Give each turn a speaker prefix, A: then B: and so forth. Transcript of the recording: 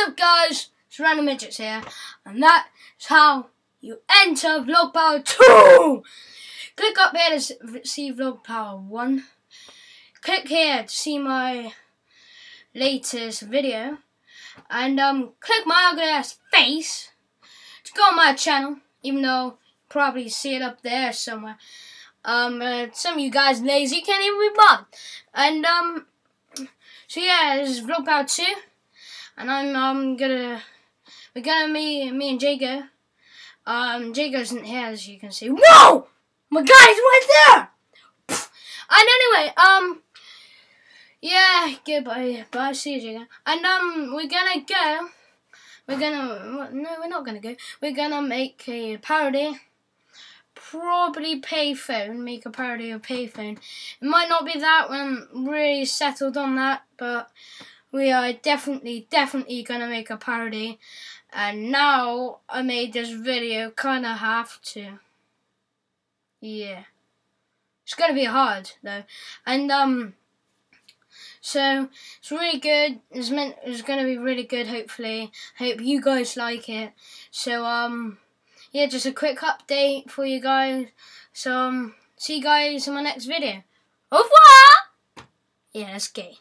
A: up guys? It's Random Midgets here, and that is how you enter Vlog Power 2! Click up here to see Vlog Power 1. Click here to see my latest video. And um, click my ugly ass face to go on my channel, even though probably see it up there somewhere. Um, uh, some of you guys lazy can't even be bothered. And um, so yeah, this is Vlog Power 2. And I'm um gonna we're gonna me me and Jago. Um Jago isn't here as you can see. Whoa! My guy's right there! And anyway, um yeah, goodbye bye, see you Jago. And um we're gonna go we're gonna no we're not gonna go. We're gonna make a parody probably payphone, make a parody of payphone. It might not be that I'm really settled on that, but we are definitely, definitely gonna make a parody. And now I made this video, kinda have to. Yeah. It's gonna be hard though. And um so it's really good. It's meant it's gonna be really good hopefully. I hope you guys like it. So um yeah, just a quick update for you guys. So um see you guys in my next video. Au revoir! Yeah, that's gay.